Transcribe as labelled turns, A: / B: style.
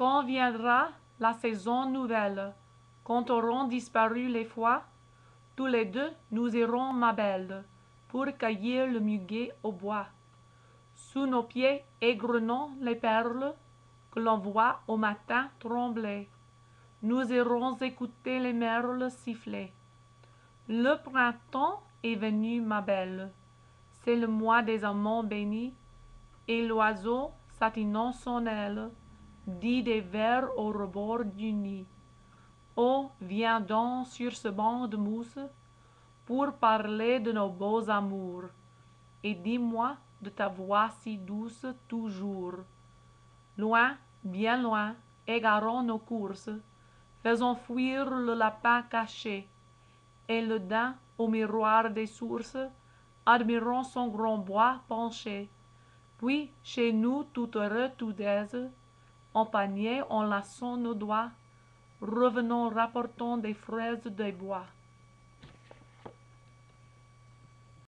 A: quand viendra la saison nouvelle. Quand auront disparu les foix tous les deux nous irons ma belle pour cueillir le muguet au bois. Sous nos pieds égrenant les perles que l'on voit au matin trembler. Nous irons écouter les merles siffler. Le printemps est venu ma belle. C'est le mois des amants bénis et l'oiseau satinement son aile des vers au rebord du nid. Oh viens donc sur ce banc de mousse pour parler de nos beaux amours. Et dis-moi de ta voix si douce toujours. Loin bien loin égarons nos courses. Faisons fuir le lapin caché. Et le daim au miroir des sources admirons son grand bois penché. Puis chez nous tout heureux tout un panier enlaçant nos doigts. Revenons rapportant des fraises des bois